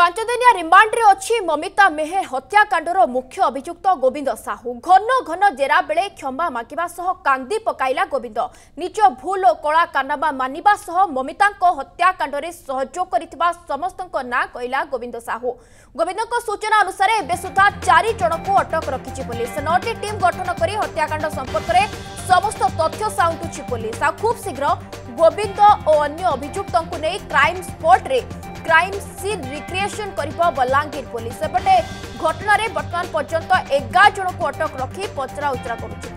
ପାଞ୍ଚଦିନିଆ ରିମାଣ୍ଡରେ ଅଛି ମମିତା ମେହେ ହତ୍ୟାକାଣ୍ଡର ମୁଖ୍ୟ ଅଭିଯୁକ୍ତ ଗୋବିନ୍ଦ ସାହୁ। ଘନ ଘନ ଜେରା ବେଳେ କ୍ଷମା ମାଗିବା ସହ କାନ୍ଦି ପକାଇଲା ଗୋବିନ୍ଦ। ନିଜ ଭୁଲ ଓ କଳା କାରନାମା ମାନିବା ସହ ମମିତାଙ୍କ ହତ୍ୟାକାଣ୍ଡରେ ସହଯୋଗ କରିଥିବା ସମସ୍ତଙ୍କ ନାଁ କହିଲା ଗୋବିନ୍ଦ ସାହୁ। ଗୋବିନ୍ଦଙ୍କ ସୂଚନା ଅନୁସାରେ ଏବେ ସୁଦ୍ଧା ଚାରି ଜଣଙ୍କୁ ଅଟକ ରଖିଛି ପୋଲିସ। ନଅଟି ଟିମ୍ ଗଠନ କରି ହତ୍ୟାକାଣ୍ଡ ସମ୍ପର୍କରେ समस्त तथ्य साउटुची पुलिस आ खूब शीघ्र गोविंद और अन्य अभुक्त को नहीं क्राइम स्पट्रे क्राइम सीन रिक्रिएसन कर बलांगीर पुलिस सेपटे घटन बर्तमान पर्यंत एगार जन को अटक रखी पचराउचरा करुच्छ